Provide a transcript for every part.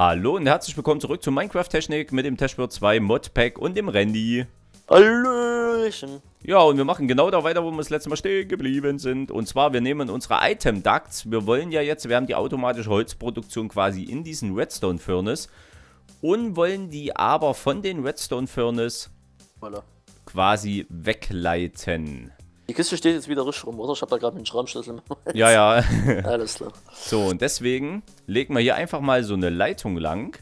Hallo und herzlich willkommen zurück zu Minecraft Technik mit dem Tashbird 2 Modpack und dem Randy. Hallöchen. Ja, und wir machen genau da weiter, wo wir das letzte Mal stehen geblieben sind. Und zwar, wir nehmen unsere Item Ducts. Wir wollen ja jetzt, wir haben die automatische Holzproduktion quasi in diesen Redstone Furnace und wollen die aber von den Redstone Furnace Voilà. quasi wegleiten. Die Kiste steht jetzt wieder richtig rum, oder? Ich habe da gerade einen Schrammschlüssel. Ja, ja. Alles klar. So, und deswegen legen wir hier einfach mal so eine Leitung lang.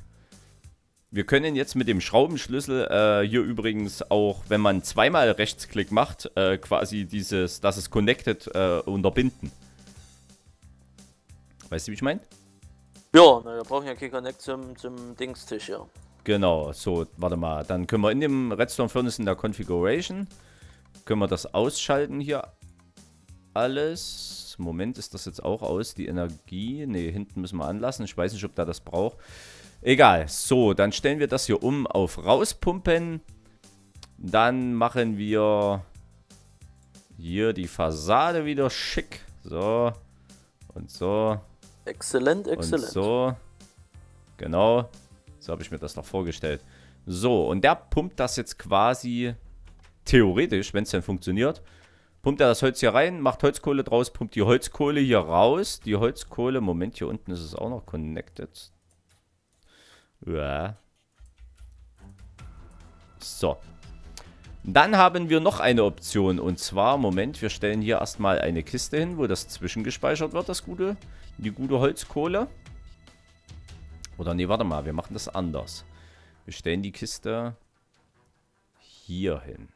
Wir können jetzt mit dem Schraubenschlüssel äh, hier übrigens auch, wenn man zweimal Rechtsklick macht, äh, quasi dieses, dass es connected, äh, unterbinden. Weißt du, wie ich meine? Ja, na, wir brauchen ja kein Connect zum, zum Dingstisch, ja. Genau, so, warte mal. Dann können wir in dem Redstone Furnace in der Configuration, können wir das ausschalten hier. Alles. Moment, ist das jetzt auch aus? Die Energie? Ne, hinten müssen wir anlassen. Ich weiß nicht, ob der das braucht. Egal. So, dann stellen wir das hier um auf rauspumpen. Dann machen wir hier die Fassade wieder schick. So. Und so. Exzellent, exzellent. Und so. Genau. So habe ich mir das noch vorgestellt. So, und der pumpt das jetzt quasi theoretisch, wenn es denn funktioniert, pumpt er das Holz hier rein, macht Holzkohle draus, pumpt die Holzkohle hier raus. Die Holzkohle, Moment, hier unten ist es auch noch connected. Ja. So. Dann haben wir noch eine Option und zwar, Moment, wir stellen hier erstmal eine Kiste hin, wo das zwischengespeichert wird, das gute, die gute Holzkohle. Oder nee, warte mal, wir machen das anders. Wir stellen die Kiste hier hin.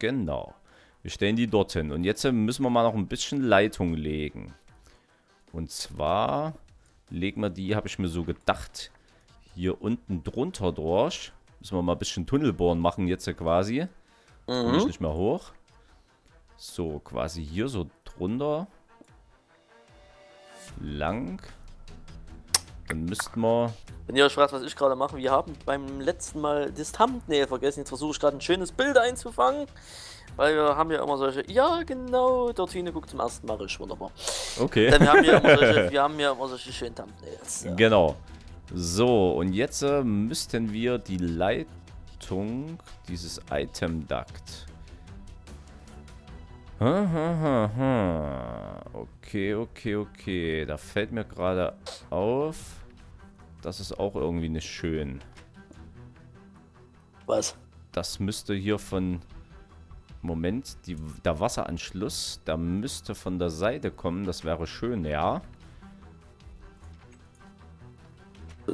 Genau. Wir stellen die dorthin. Und jetzt müssen wir mal noch ein bisschen Leitung legen. Und zwar legen wir die, habe ich mir so gedacht, hier unten drunter durch. Müssen wir mal ein bisschen Tunnelbohren machen jetzt quasi. Komme ich nicht mehr hoch. So, quasi hier so drunter. Lang. Dann müssten wir... Wenn ihr euch fragt, was ich gerade mache, wir haben beim letzten Mal das Thumbnail vergessen. Jetzt versuche ich gerade ein schönes Bild einzufangen. Weil wir haben ja immer solche, ja genau, Dortine guckt zum ersten Mal richtig wunderbar. Okay. Denn wir haben ja immer solche, wir haben ja immer solche schönen Thumbnails. Ja. Genau. So, und jetzt äh, müssten wir die Leitung, dieses Item Duct. Ha, ha, ha, ha. Okay, okay, okay. Da fällt mir gerade auf. Das ist auch irgendwie nicht schön. Was? Das müsste hier von... Moment, die, der Wasseranschluss, der müsste von der Seite kommen. Das wäre schön, ja.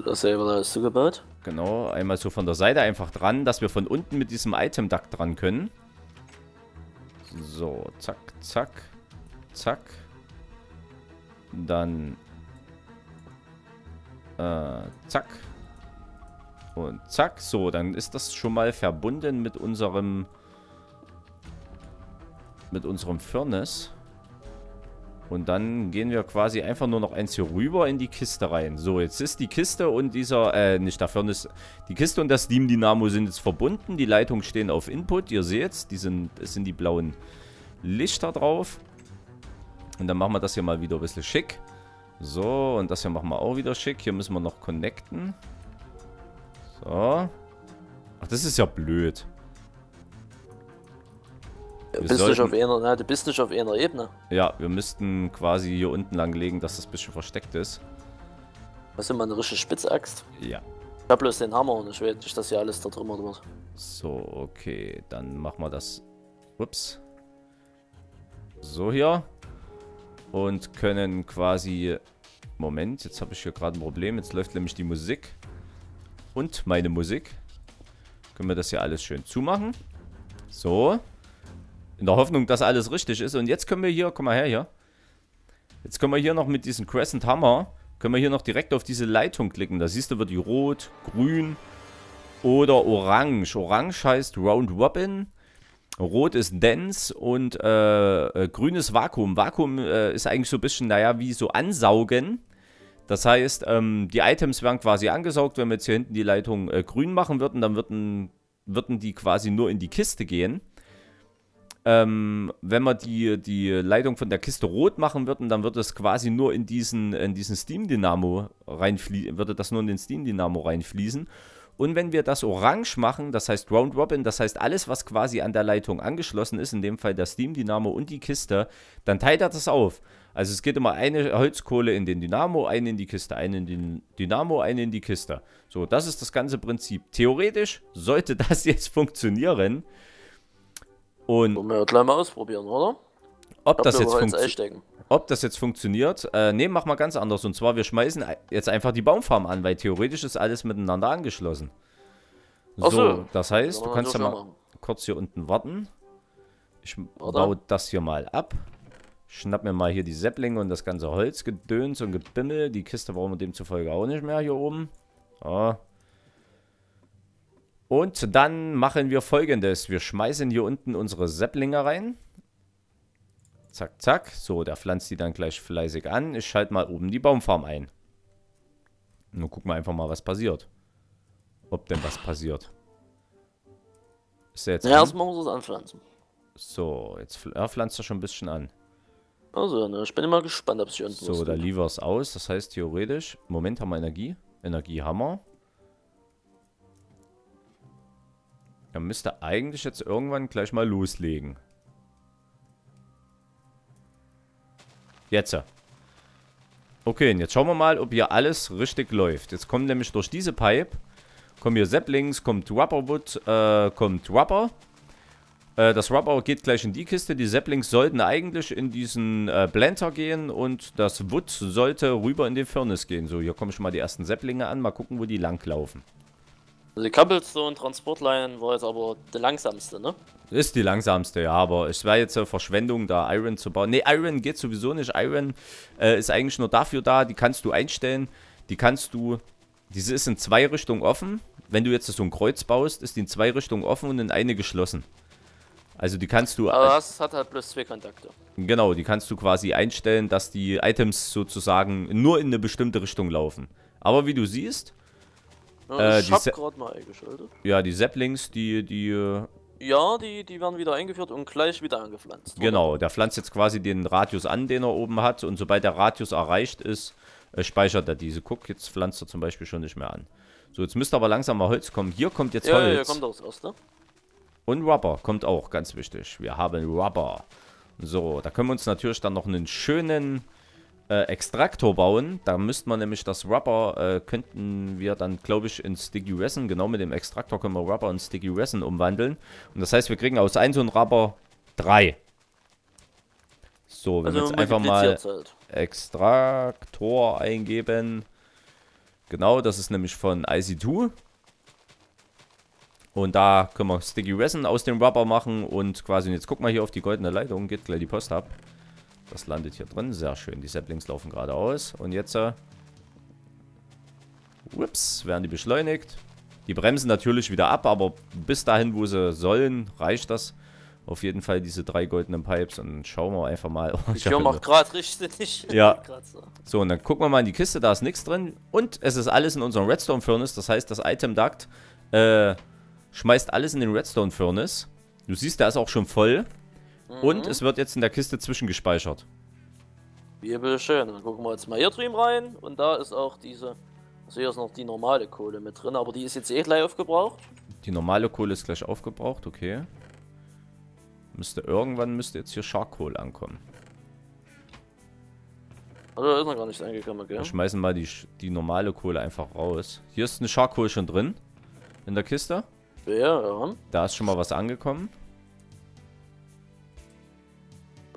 Das selber hast du gebaut? Genau, einmal so von der Seite einfach dran, dass wir von unten mit diesem Item-Duct dran können. So, zack, zack, zack. Dann, äh, zack. Und zack, so, dann ist das schon mal verbunden mit unserem, mit unserem Furnace. Und dann gehen wir quasi einfach nur noch eins hier rüber in die Kiste rein. So, jetzt ist die Kiste und dieser, äh, nicht der Furnace, die Kiste und das Steam Dynamo sind jetzt verbunden. Die Leitungen stehen auf Input, ihr seht's, die sind, es sind die blauen Lichter drauf. Und dann machen wir das hier mal wieder ein bisschen schick. So, und das hier machen wir auch wieder schick. Hier müssen wir noch connecten. So. Ach, das ist ja blöd. Du bist, nicht auf einer, na, du bist nicht auf einer Ebene. Ja, wir müssten quasi hier unten lang legen, dass das ein bisschen versteckt ist. Was ist mal eine richtige Spitzaxt? Ja. Ich hab bloß den Hammer und ich will nicht, dass hier alles da drüber wird. So, okay. Dann machen wir das. Ups. So hier. Und können quasi... Moment, jetzt habe ich hier gerade ein Problem. Jetzt läuft nämlich die Musik. Und meine Musik. Können wir das hier alles schön zumachen. So. In der Hoffnung, dass alles richtig ist. Und jetzt können wir hier... Komm mal her hier. Jetzt können wir hier noch mit diesem Crescent Hammer... Können wir hier noch direkt auf diese Leitung klicken. Da siehst du, wird die rot, grün, oder orange. Orange heißt Round Robin. Rot ist Dense und äh, äh, grün ist Vakuum. Vakuum äh, ist eigentlich so ein bisschen, naja, wie so ansaugen. Das heißt, ähm, die Items werden quasi angesaugt. Wenn wir jetzt hier hinten die Leitung äh, grün machen würden, dann würden, würden die quasi nur in die Kiste gehen. ähm, wenn wir die, die Leitung von der Kiste rot machen würden, dann würde es quasi nur in diesen, in diesen Steam-Dynamo reinfließen, würde das nur in den Steam-Dynamo reinfließen. Und wenn wir das orange machen, das heißt Round Robin, das heißt alles, was quasi an der Leitung angeschlossen ist, in dem Fall der Steam Dynamo und die Kiste, dann teilt er das auf. Also es geht immer eine Holzkohle in den Dynamo, eine in die Kiste, eine in den Dynamo, eine in die Kiste. So, das ist das ganze Prinzip. Theoretisch sollte das jetzt funktionieren. Und Wollen wir gleich mal ausprobieren, oder? ob das, jetzt funktioniert. Ob das jetzt funktioniert, äh, nee, mach mal ganz anders. Und zwar, wir schmeißen ei- jetzt einfach die Baumfarm an, weil theoretisch ist alles miteinander angeschlossen. Ach so. das heißt, du kannst ja mal machen. kurz hier unten warten. Ich Warte. baue das hier mal ab. Schnapp mir mal hier die Säpplinge und das ganze Holzgedöns und Gebimmel. Die Kiste brauchen wir demzufolge auch nicht mehr hier oben. So. Und dann machen wir folgendes. Wir schmeißen hier unten unsere Säpplinge rein. Zack, zack. So, der pflanzt die dann gleich fleißig an. Ich schalte mal oben die Baumfarm ein. Nun gucken wir einfach mal, was passiert. Ob denn was passiert. Ist der jetzt Ja, erstmal muss es anpflanzen. So, jetzt er pflanzt er schon ein bisschen an. Also, ne, ich bin immer gespannt, ob es hier unten So, da wir es aus. Das heißt theoretisch, Moment haben wir Energie. Energie haben wir. Er müsste eigentlich jetzt irgendwann gleich mal loslegen. Jetzt. Okay, und jetzt schauen wir mal, ob hier alles richtig läuft. Jetzt kommt nämlich durch diese Pipe, kommen hier Saplings, kommt Rubberwood, äh, kommt Rubber. Äh, das Rubber geht gleich in die Kiste. Die Saplings sollten eigentlich in diesen äh, Blender gehen und das Wood sollte rüber in den Furnace gehen. So, hier kommen schon mal die ersten Saplinge an. Mal gucken, wo die langlaufen. Also die Cobblestone Transportline war jetzt aber der langsamste, ne? Ist die langsamste, ja, aber es wäre jetzt eine Verschwendung, da Iron zu bauen. Ne, Iron geht sowieso nicht. Iron äh, ist eigentlich nur dafür da, die kannst du einstellen. Die kannst du. Diese ist in zwei Richtungen offen. Wenn du jetzt so ein Kreuz baust, ist die in zwei Richtungen offen und in eine geschlossen. Also die kannst du. Aber das hat halt bloß zwei Kontakte. Genau, die kannst du quasi einstellen, dass die Items sozusagen nur in eine bestimmte Richtung laufen. Aber wie du siehst, Ja, Äh, ich die hab gerade mal eingeschaltet. ja, die Saplings, die, die, äh, Ja, die, die werden wieder eingeführt und gleich wieder angepflanzt. genau, der pflanzt jetzt quasi den Radius an, den er oben hat. Und sobald der Radius erreicht ist, äh, speichert er diese. Guck, jetzt pflanzt er zum Beispiel schon nicht mehr an. So, jetzt müsste aber langsam mal Holz kommen. Hier kommt jetzt Ja, ja, ja, Holz. kommt auch das erste. Und Rubber kommt auch, ganz wichtig. Wir haben Rubber. So, da können wir uns natürlich dann noch einen schönen äh, Extraktor bauen. Da müsste man nämlich das Rubber, äh, könnten wir dann, glaube ich, in Sticky Resin, genau mit dem Extraktor können wir Rubber in Sticky Resin umwandeln. Und das heißt, wir kriegen aus 1 und Rubber 3. So, wenn wir Also jetzt einfach mal halt. Extraktor eingeben. Genau, das ist nämlich von IC2. Und da können wir Sticky Resin aus dem Rubber machen und quasi, jetzt guck mal hier auf die goldene Leitung, geht gleich die Post ab. Das landet hier drin, sehr schön. Die Saplings laufen geradeaus. Und jetzt, äh, ups, werden die beschleunigt. Die bremsen natürlich wieder ab, aber bis dahin, wo sie sollen, reicht das. Auf jeden Fall diese drei goldenen Pipes und schauen wir einfach mal. Oh, Ich höre mal gerade richtig. Ja. so, und dann gucken wir mal in die Kiste, da ist nichts drin. Und es ist alles in unserem Redstone Furnace. Das heißt, das Item Duct äh, schmeißt alles in den Redstone Furnace. Du siehst, der ist auch schon voll. Und es wird jetzt in der Kiste zwischengespeichert. Wie schön. Dann gucken wir jetzt mal hier drüben rein. Und da ist auch diese. Also hier ist noch die normale Kohle mit drin, aber die ist jetzt eh gleich aufgebraucht. Die normale Kohle ist gleich aufgebraucht, okay. Müsste irgendwann müsste jetzt hier Charcoal ankommen. Also da ist noch gar nichts angekommen, gell? Wir schmeißen mal die, die normale Kohle einfach raus. Hier ist eine Charcoal schon drin. In der Kiste. Ja, ja. Da ist schon mal was angekommen.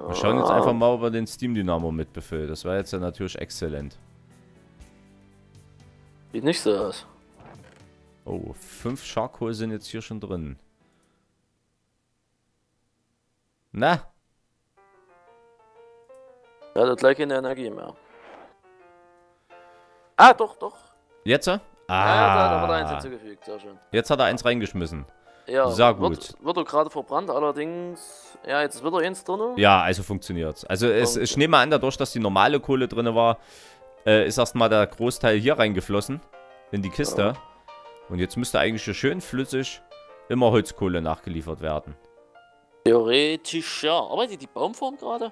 Wir schauen jetzt einfach mal, ob er den Steam Dynamo mitbefüllt. Das war jetzt ja natürlich exzellent. Sieht nicht so aus. Oh, fünf Charcoal sind jetzt hier schon drin. Na, Er hat gleich keine Energie mehr. Ah, doch, doch. jetzt? Ah. Ja, da hat er eins Ah, hinzugefügt, sehr schön. jetzt hat er eins reingeschmissen. Ja, Sehr gut. Wird, wird er gerade verbrannt, allerdings. Ja, jetzt ist wieder eins drin. Ja, also funktioniert's. Also es, ich nehme an, dadurch, dass die normale Kohle drin war, äh, ist erstmal der Großteil hier reingeflossen. In die Kiste. Ja. Und jetzt müsste eigentlich hier schön flüssig immer Holzkohle nachgeliefert werden. Theoretisch ja. Arbeitet die Baumform gerade?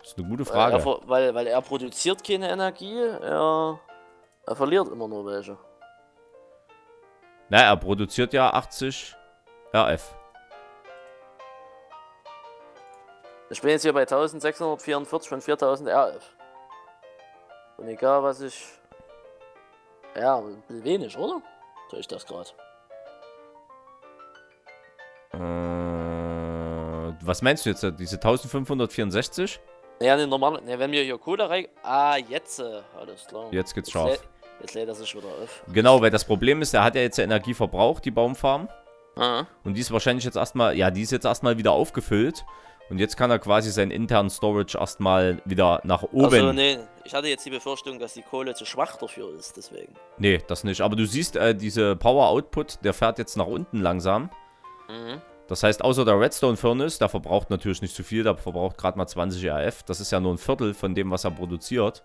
Das ist eine gute Weil Frage. er, ver- weil, weil er produziert keine Energie, er, er verliert immer nur welche. Na, er produziert ja 80 RF. Ich bin jetzt hier bei 1644 von 4000 RF. Und egal was ich. Ja, wenig, oder? Tue ich das gerade? Äh, was meinst du jetzt? Diese 1564? Ja, ne, normal. Ne, wenn wir hier Kohle rein. Ah, jetzt. Äh, alles klar. Jetzt geht's Jetzt, scharf. lä jetzt lädt er sich wieder auf. Genau, weil das Problem ist, er hat ja jetzt Energie verbraucht, die Baumfarm. Ah, Und die ist wahrscheinlich jetzt erstmal, ja, die ist jetzt erstmal wieder aufgefüllt. Und jetzt kann er quasi seinen internen Storage erstmal wieder nach oben. also, ne, ich hatte jetzt die Befürchtung, dass die Kohle zu schwach dafür ist, deswegen. Nee, das nicht. Aber du siehst, äh, diese Power Output, der fährt jetzt nach unten langsam. Mhm. Das heißt, außer der Redstone Furnace, der verbraucht natürlich nicht zu viel, der verbraucht gerade mal 20 RF. Das ist ja nur ein Viertel von dem, was er produziert.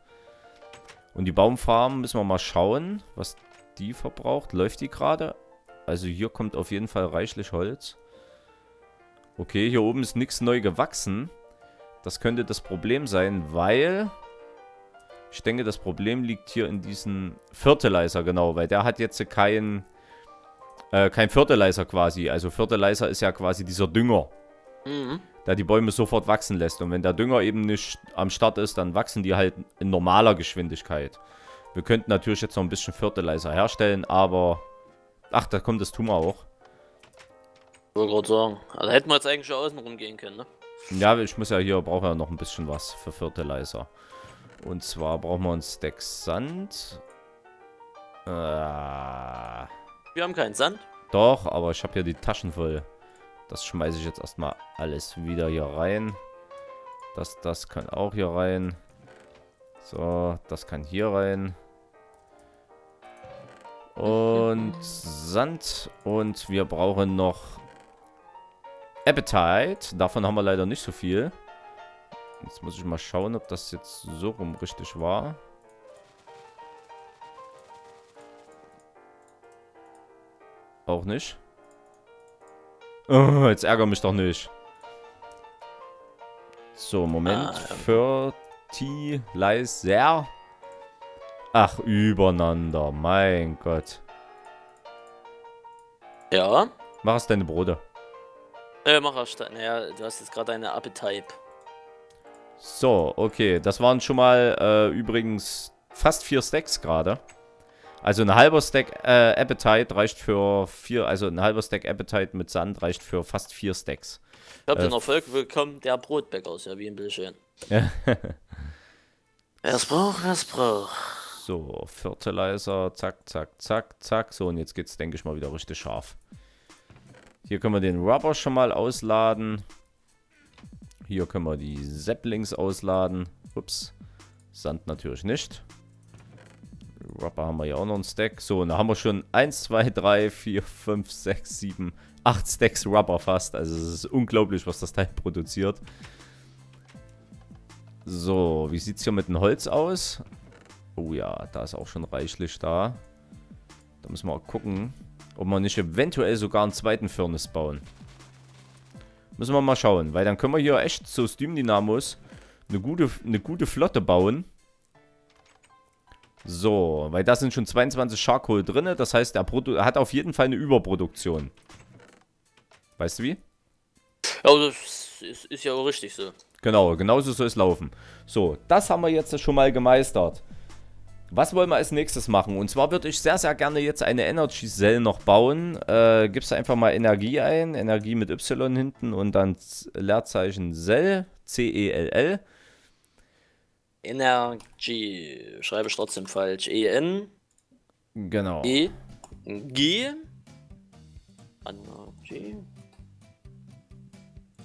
Und die Baumfarm müssen wir mal schauen, was die verbraucht. Läuft die gerade? Also hier kommt auf jeden Fall reichlich Holz. Okay, hier oben ist nichts neu gewachsen. Das könnte das Problem sein, weil... Ich denke, das Problem liegt hier in diesem Fertilizer, genau, weil der hat jetzt kein, äh, kein Fertilizer quasi. Also Fertilizer ist ja quasi dieser Dünger, Mhm. Der die Bäume sofort wachsen lässt. Und wenn der Dünger eben nicht am Start ist, dann wachsen die halt in normaler Geschwindigkeit. Wir könnten natürlich jetzt noch ein bisschen Fertilizer herstellen, aber... Ach, da kommt das tun wir auch. Ich wollte gerade sagen. Also hätten wir jetzt eigentlich schon außen rumgehen können, ne? Ja, ich muss ja hier, brauche ja noch ein bisschen was für Fertilizer. Und zwar brauchen wir einen Stack Sand. Äh, Wir haben keinen Sand. doch, aber ich habe hier die Taschen voll. Das schmeiße ich jetzt erstmal alles wieder hier rein. Das, das kann auch hier rein. So, das kann hier rein. Und Sand. Und wir brauchen noch Appetite. Davon haben wir leider nicht so viel. Jetzt muss ich mal schauen, ob das jetzt so rum richtig war. Auch nicht. Oh, jetzt ärgere mich doch nicht. So, Moment. Ah, Fertilizer. Ach, übereinander. Mein Gott. Ja. Mach es deine Brote. Äh, mach erst. Naja, du hast jetzt gerade eine Appetite. So, okay. Das waren schon mal äh, übrigens fast vier Stacks gerade. Also ein halber Stack äh, Appetite reicht für vier, also ein halber Stack Appetite mit Sand reicht für fast vier Stacks. Ich hab Äh, den Erfolg bekommen, der Brotbäcker ist ja wie ein Bildschirm. Es braucht, es braucht. So, Fertilizer, zack, zack, zack, zack. So, und jetzt geht's, denke ich mal, wieder richtig scharf. Hier können wir den Rubber schon mal ausladen. Hier können wir die Saplings ausladen. Ups. Sand natürlich nicht. Rubber haben wir ja auch noch einen Stack. So, und da haben wir schon 1, 2, 3, 4, 5, 6, 7, 8 Stacks Rubber fast. Also es ist unglaublich, was das Teil produziert. So, wie sieht es hier mit dem Holz aus? Oh ja, da ist auch schon reichlich da. Da müssen wir gucken, ob wir nicht eventuell sogar einen zweiten Furnace bauen. Müssen wir mal schauen, weil dann können wir hier echt so Steam Dynamos eine gute, eine gute Flotte bauen. So, weil da sind schon 22 Charcoal drin. Das heißt, er er hat auf jeden Fall eine Überproduktion. Weißt du wie? Ja, das ist, ist ja auch richtig so. Genau, genauso soll es laufen. So, das haben wir jetzt schon mal gemeistert. Was wollen wir als nächstes machen? Und zwar würde ich sehr, sehr gerne jetzt eine Energy Cell noch bauen. Äh, gibst du einfach mal Energie ein. Energie mit Y hinten und dann Leerzeichen Cell. C-E-L-L. Energy. Schreibe ich trotzdem falsch. E-N. Genau. E. G. Energy.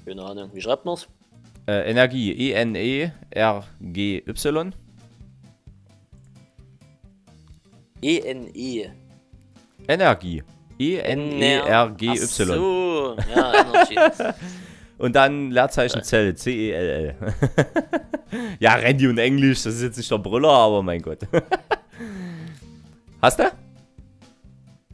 Keine Ahnung. Wie schreibt man's? Äh, Energie. E E-N-E-R-G-Y. E-N-E. Energie. E-N-E-R-G-Y. so. Ja, Energy. Und dann Leerzeichen Zell. C-E-L-L. ja, Randy und Englisch, das ist jetzt nicht der Brüller, aber mein Gott. Hast du?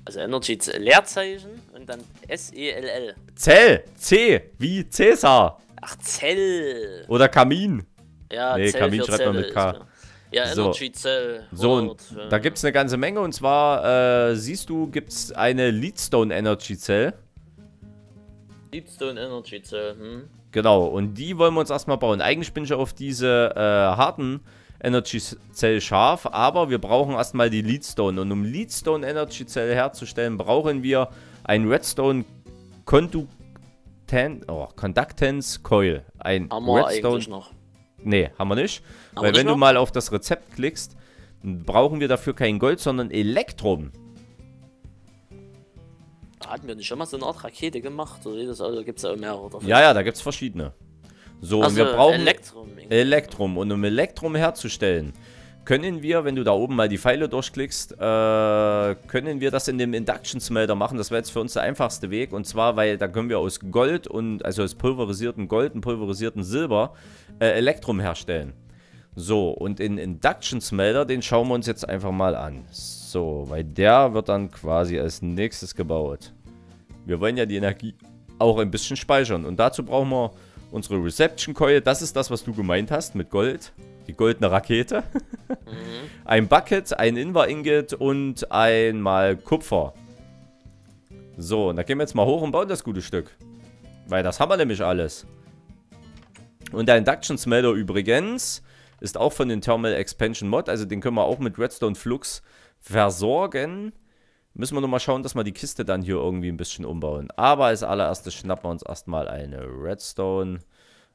Also Energy Leerzeichen und dann S-E-L-L. Zell. C. Wie Cäsar. Ach, Zell. Oder Kamin. Ja, Nee, Zell Kamin schreibt man Zelle mit K. Ja, So. Energy Zell. So, und äh, da gibt es eine ganze Menge. Und zwar, äh, siehst du, gibt es eine Leadstone Energy Cell. Deepstone Energy Zell. Hm? Genau, und die wollen wir uns erstmal bauen. Eigentlich bin ich auf diese äh, harten Energy Cell scharf, aber wir brauchen erstmal die Leadstone. Und um Leadstone Energy Cell herzustellen, brauchen wir ein Redstone Conductan oh, Conductance Coil. Ein Haben wir Redstone. eigentlich noch. Nee, haben wir nicht. Haben weil wir wenn nicht du noch? mal auf das Rezept klickst, dann brauchen wir dafür kein Gold, sondern Elektrum. Hatten wir nicht schon mal so eine Art Rakete gemacht? Oder also gibt es ja mehrere davon. Ja, ja, da gibt es verschiedene. So, und also, wir brauchen Elektrum. Elektrum. Und um Elektrum herzustellen, können wir, wenn du da oben mal die Pfeile durchklickst, äh, können wir das in dem Induction Smelter machen. Das wäre jetzt für uns der einfachste Weg. Und zwar, weil da können wir aus Gold und, also aus pulverisierten Gold und pulverisierten Silber, äh, Elektrum herstellen. So, und in Induction Smelter, den schauen wir uns jetzt einfach mal an. So, weil der wird dann quasi als nächstes gebaut. Wir wollen ja die Energie auch ein bisschen speichern. Und dazu brauchen wir unsere Reception Coil. Das ist das, was du gemeint hast mit Gold. Die goldene Rakete. Ein Bucket, ein Invar Ingot und einmal Kupfer. So, und da gehen wir jetzt mal hoch und bauen das gute Stück. Weil das haben wir nämlich alles. Und der Induction Smelter übrigens ist auch von den Thermal Expansion Mod. Also den können wir auch mit Redstone Flux versorgen. Müssen wir nur mal schauen, dass wir die Kiste dann hier irgendwie ein bisschen umbauen. Aber als allererstes schnappen wir uns erstmal eine Redstone,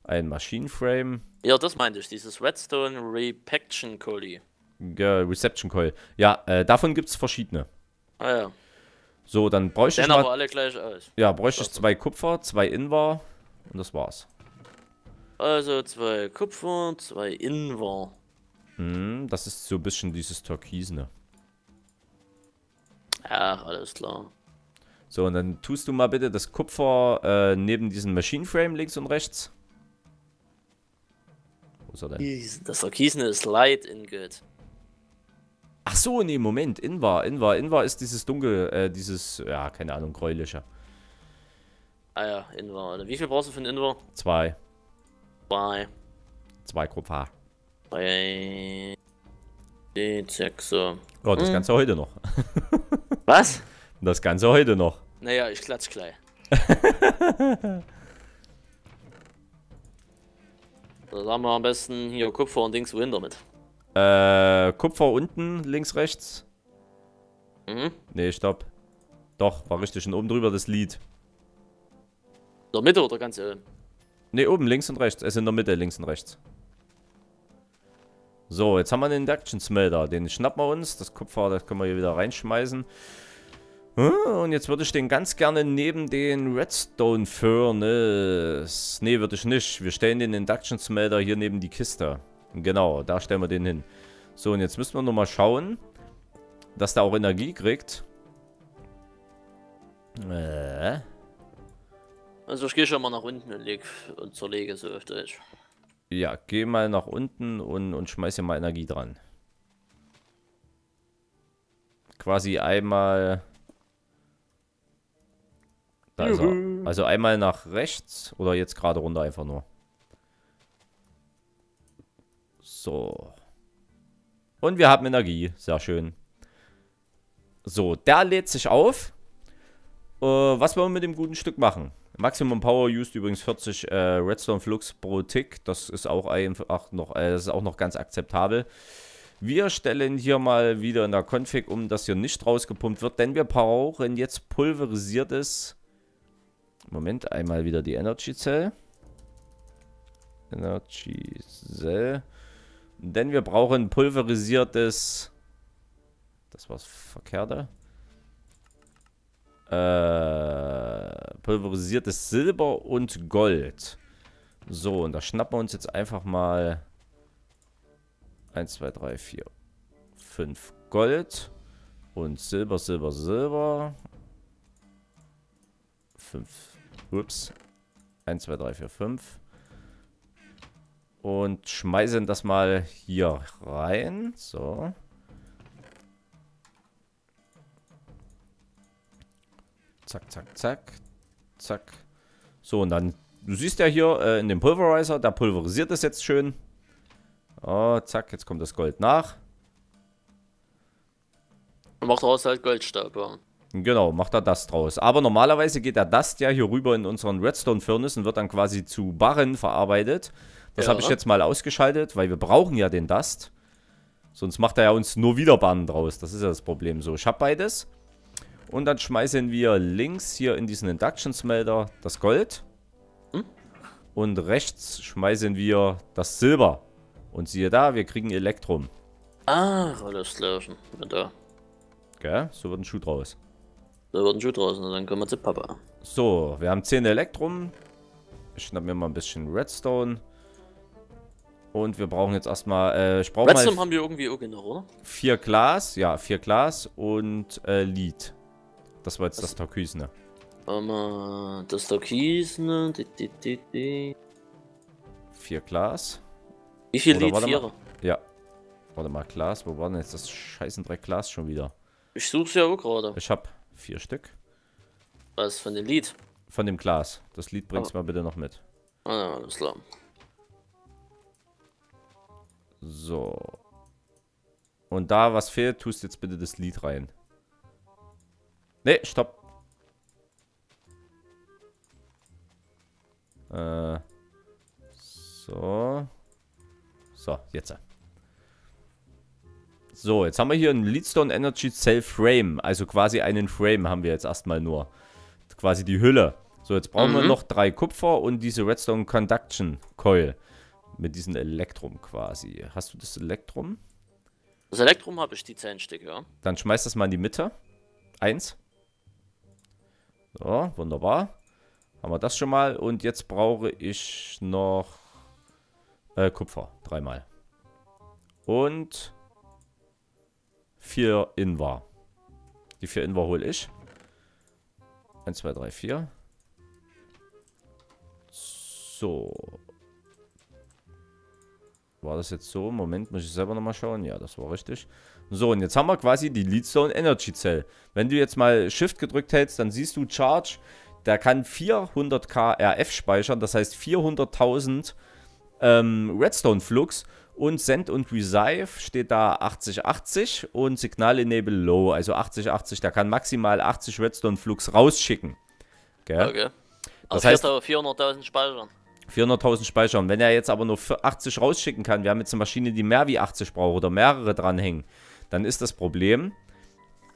ein Maschinenframe, Ja, das meinte ich. Dieses Redstone Repaction Collie. Ge- Reception Coil. Ja, äh, davon gibt es verschiedene. Ah ja. So, dann bräuchte ich Sehen aber alle gleich aus. ja, bräuchte ich zwei Kupfer, zwei Invar und das war's. Also zwei Kupfer, zwei Invar. Hm, das ist so ein bisschen dieses Türkisene. Ja, alles klar. So, und dann tust du mal bitte das Kupfer äh, neben diesem Machine Frame links und rechts. Wo ist er denn? Das Türkisene ist Light Ingot. Ach so, nee, Moment. Invar, Invar, Invar ist dieses dunkel, äh, dieses, ja, keine Ahnung, gräuliche. Ah ja, Invar. Alter. Wie viel brauchst du für ein Invar? Zwei. Zwei. Zwei Kupfer. Bei. D6. so. Oh, das Ganze heute noch. Was? Das Ganze heute noch. Naja, ich klatsch gleich. Da sagen wir am besten hier Kupfer und Dings wohin damit. Äh, Kupfer unten, links, rechts. Mhm. Nee, stopp. Doch, war richtig. Und oben drüber das Lied. In der Mitte oder ganz oben? Ne, oben links und rechts. Es ist in der Mitte, links und rechts. So, jetzt haben wir den Induction Smelter. Den schnappen wir uns. Das Kupfer, das können wir hier wieder reinschmeißen. Ah, Und jetzt würde ich den ganz gerne neben den Redstone Furnace. Ne, würde ich nicht. Wir stellen den Induction Smelter hier neben die Kiste. Genau, da stellen wir den hin. So, und jetzt müssen wir nochmal schauen, dass der auch Energie kriegt. Äh. Also ich gehe schon mal nach unten und leg und zerlege so auf Deutsch. Ja, geh mal nach unten und, und schmeiß hier mal Energie dran. Quasi einmal. Da ist er. Also einmal nach rechts oder jetzt gerade runter einfach nur. So. Und wir haben Energie. Sehr schön. So, der lädt sich auf. Äh, was wollen wir mit dem guten Stück machen? Maximum Power used übrigens 40 äh, Redstone Flux pro Tick. Das ist auch einfach noch, äh, das ist auch noch ganz akzeptabel. Wir stellen hier mal wieder in der Config um, dass hier nicht rausgepumpt wird, denn wir brauchen jetzt pulverisiertes. Moment, einmal wieder die Energy Cell. Energy Cell. Denn wir brauchen pulverisiertes. Das war's verkehrte. Äh, pulverisiertes Silber und Gold. So, und da schnappen wir uns jetzt einfach mal 1, 2, 3, 4, 5 Gold und Silber, Silber, Silber. 5, ups. 1, 2, 3, 4, 5. Und schmeißen das mal hier rein. So. Zack, zack, zack. Zack. So, und dann, du siehst ja hier äh, in dem Pulverizer, der pulverisiert das jetzt schön. Oh, zack, jetzt kommt das Gold nach. Und macht daraus halt Goldstaub, ja. Genau, macht er das draus. Aber normalerweise geht der Dust ja hier rüber in unseren Redstone Furnace und wird dann quasi zu Barren verarbeitet. Das Ja. habe ich jetzt mal ausgeschaltet, weil wir brauchen ja den Dust. Sonst macht er ja uns nur wieder Barren draus. Das ist ja das Problem. So, ich habe beides. Und dann schmeißen wir links hier in diesen Induction Smelter das Gold. Hm? Und rechts schmeißen wir das Silber. Und siehe da, wir kriegen Elektrum. Ah, alles klar. Da. Gell? So wird ein Schuh draus. Da wird ein Schuh draußen und dann kommen wir zu Papa. So, wir haben 10 Elektrum. Ich schnapp mir mal ein bisschen Redstone. Und wir brauchen jetzt erstmal, äh, ich brauche Redstone mal haben wir irgendwie auch noch, oder? vier Glas, ja, vier Glas und äh, Lead. Das war jetzt das Türkisne. Ähm, das Türkisen. Di, di, di, di. Vier Glas. Wie viel Oder Lied? mal. Vierer. Ja. Warte mal, Glas, wo war denn jetzt das scheißen Dreck Glas schon wieder? Ich such's ja auch gerade. Ich hab vier Stück. Was von dem Lied? Von dem Glas. Das Lied bringst Oh. mal bitte noch mit. Ah, ja, alles klar. So. Und da was fehlt, tust jetzt bitte das Lied rein. Ne, stopp. Äh. So. So, jetzt. So, jetzt haben wir hier einen Leadstone Energy Cell Frame. Also quasi einen Frame haben wir jetzt erstmal nur. Quasi die Hülle. So, jetzt brauchen wir Mhm. noch drei Kupfer und diese Redstone Conduction Coil. Mit diesem Elektrum quasi. Hast du das Elektrum? Das Elektrum habe ich die 10 Stück, ja. Dann schmeiß das mal in die Mitte. Eins. So, wunderbar. Haben wir das schon mal. Und jetzt brauche ich noch äh, Kupfer. Dreimal. Und vier Invar. Die vier Invar hole ich. Eins, zwei, drei, vier. So. War das jetzt so? Moment, muss ich selber nochmal schauen. Ja, das war richtig. So, und jetzt haben wir quasi die Leadstone Energy Cell. Wenn du jetzt mal Shift gedrückt hältst, dann siehst du Charge. Der kann 400k RF speichern, das heißt 400.000 ähm, Redstone Flux. Und Send und Revive steht da 8080 und Signal Enable Low, also 8080. Der kann maximal 80 Redstone Flux rausschicken. Gell? Okay. Das Das heißt- heißt 400.000 speichern. 400.000 speichern. Wenn er jetzt aber nur für 80 rausschicken kann, wir haben jetzt eine Maschine, die mehr wie 80 braucht oder mehrere dranhängen, dann ist das Problem,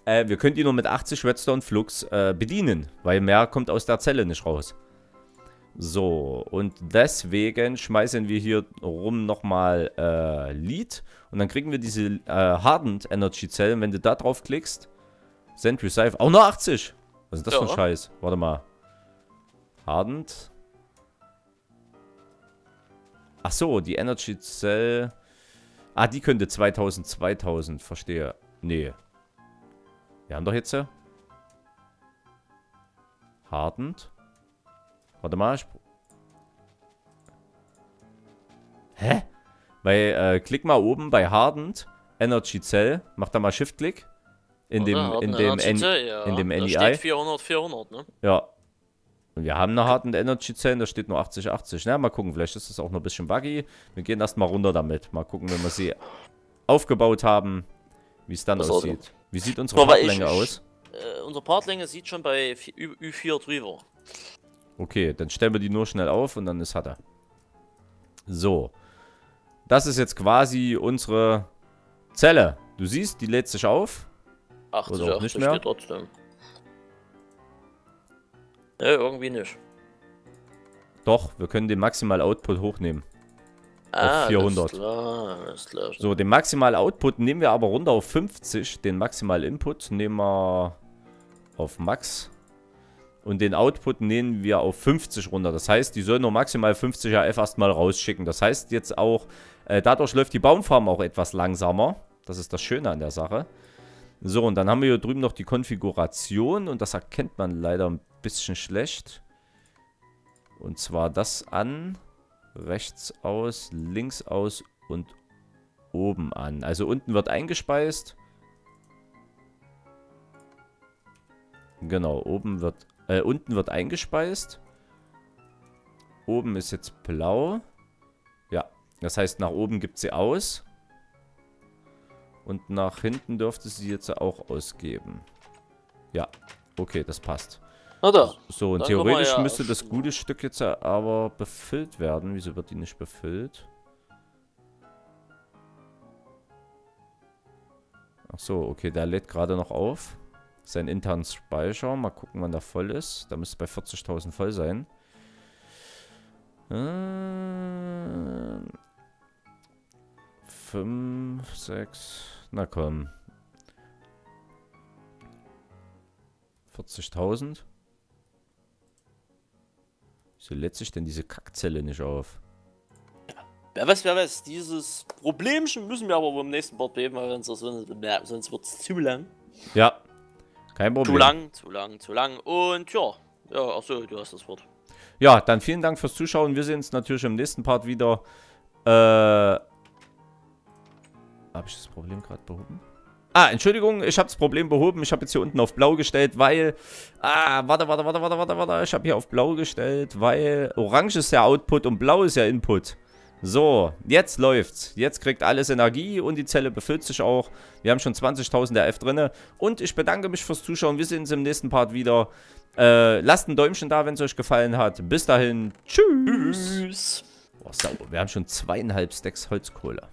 äh, wir können die nur mit 80 Redstone Flux äh, bedienen, weil mehr kommt aus der Zelle nicht raus. So, und deswegen schmeißen wir hier rum nochmal äh, Lead und dann kriegen wir diese äh, Hardened Energy Zellen. Wenn du da drauf klickst, Send Revive, auch nur 80. Was ist das für ein Ja. Scheiß? Warte mal. Hardened. Ach so, die Energy Cell. Ah, die könnte 2000, 2000, verstehe. Nee. Wir haben doch jetzt. äh, Hardened. Warte mal. Ich... Hä? Bei, äh, klick mal oben bei Hardened Energy Cell. Mach da mal Shift-Klick. In dem, Oder? in dem, N ja. in dem Da NEI. steht 400, 400, ne? ja. Und wir haben eine harten Energy Zellen, da steht nur 80, 80. Na, mal gucken, vielleicht ist das auch noch ein bisschen buggy. Wir gehen erstmal runter damit. Mal gucken, wenn wir sie aufgebaut haben, wie es dann Das aussieht. Wie sieht unsere Aber ich- Fahrtlänge aus? Äh, unsere Partlänge sieht schon bei vi- Ü- Ü4 drüber. Okay, dann stellen wir die nur schnell auf und dann ist hat er. So. Das ist jetzt quasi unsere Zelle. Du siehst, die lädt sich auf. 80, Oder auch 80 nicht mehr? trotzdem. Ne, irgendwie nicht. Doch, wir können den Maximal Output hochnehmen. Ah, 400. Alles klar, alles klar. So, den Maximal Output nehmen wir aber runter auf 50. Den Maximal Input nehmen wir auf Max. Und den Output nehmen wir auf 50 runter. Das heißt, die sollen nur maximal 50 AF erstmal rausschicken. Das heißt jetzt auch, äh, dadurch läuft die Baumfarm auch etwas langsamer. Das ist das Schöne an der Sache. So, und dann haben wir hier drüben noch die Konfiguration. Und das erkennt man leider ein bisschen schlecht. Und zwar das an, rechts aus, links aus und oben an. Also unten wird eingespeist. Genau, oben wird, äh, unten wird eingespeist. Oben ist jetzt blau. Ja, das heißt, nach oben gibt sie aus. Und nach hinten dürfte sie jetzt auch ausgeben. Ja, okay, das passt. Na da. So, und Dann theoretisch ja müsste das gute Stück jetzt aber befüllt werden. Wieso wird die nicht befüllt? Ach so, okay, der lädt gerade noch auf. Sein internen Speicher. Mal gucken, wann der voll ist. Da müsste bei 40.000 voll sein. Ähm, 5, 6, na komm. 40.000. Wieso lädt sich denn diese Kackzelle nicht auf? Wer weiß, wer weiß. Dieses Problemchen müssen wir aber beim nächsten Part beheben, weil sonst, sonst wird es zu lang. Ja, kein Problem. Zu lang, zu lang, zu lang. Und ja. Ja, achso, du hast das Wort. Ja, dann vielen Dank fürs Zuschauen. Wir sehen uns natürlich im nächsten Part wieder. Äh, habe ich das Problem gerade behoben? Ah, Entschuldigung, ich habe das Problem behoben. Ich habe jetzt hier unten auf blau gestellt, weil... Ah, warte, warte, warte, warte, warte, warte. Ich habe hier auf blau gestellt, weil orange ist ja Output und blau ist ja Input. So, jetzt läuft's. Jetzt kriegt alles Energie und die Zelle befüllt sich auch. Wir haben schon 20.000 RF drinne. Und ich bedanke mich fürs Zuschauen. Wir sehen uns im nächsten Part wieder. Äh, lasst ein Däumchen da, wenn es euch gefallen hat. Bis dahin. Tschüss. Tschüss. Boah, sauber. Wir haben schon zweieinhalb Stacks Holzkohle.